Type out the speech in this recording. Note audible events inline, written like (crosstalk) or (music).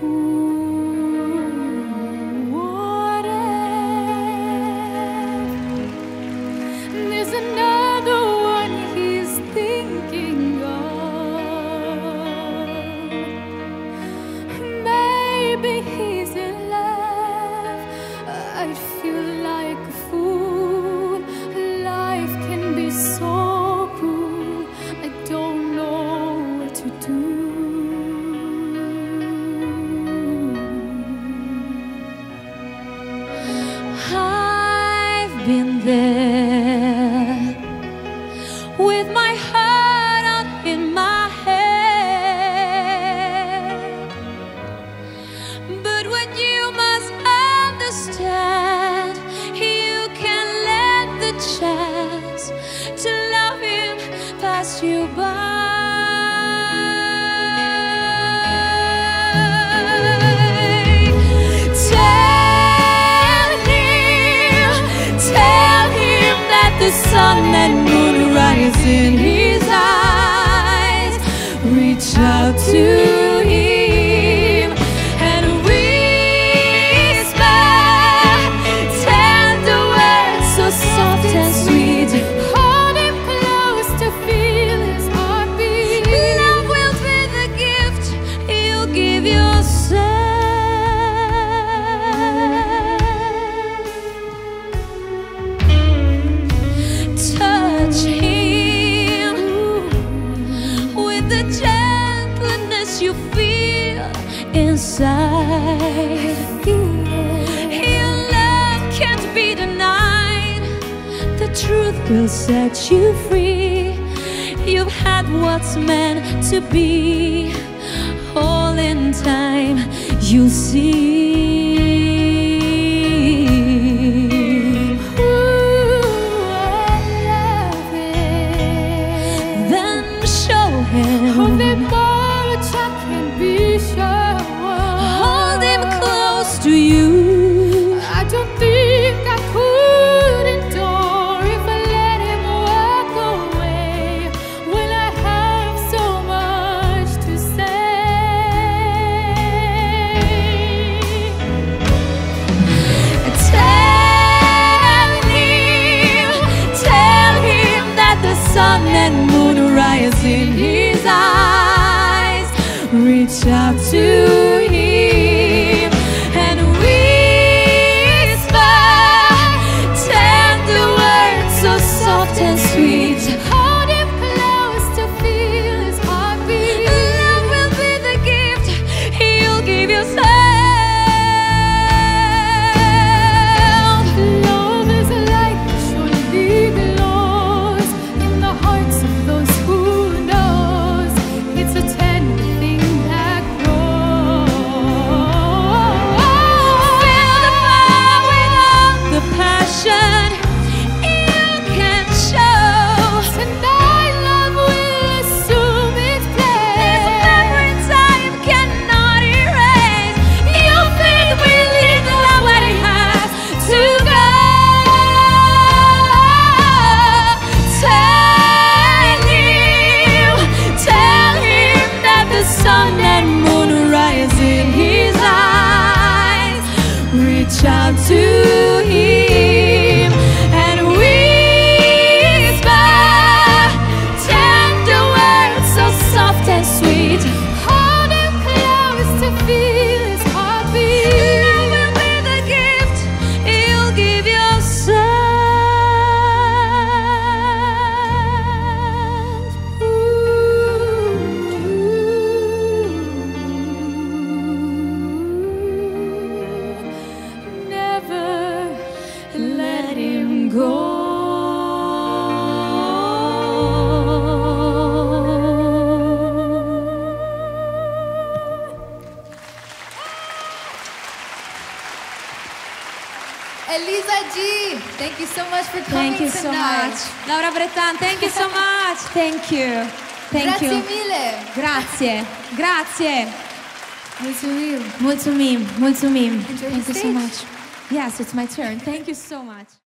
cool. sun and moon rise in his eyes. Reach out to feel inside. Your love can't be denied. The truth will set you free. You've had what's meant to be. All in time, you'll see. in here. to É thank you so much for coming thank you tonight. Laura Bretan, thank you so (laughs) much. Thank you. Thank Grazie you. mile. Grazie. Grazie. Mulțumim. Mulțumim. Thank you so much. Yes, it's my turn. Thank you so much.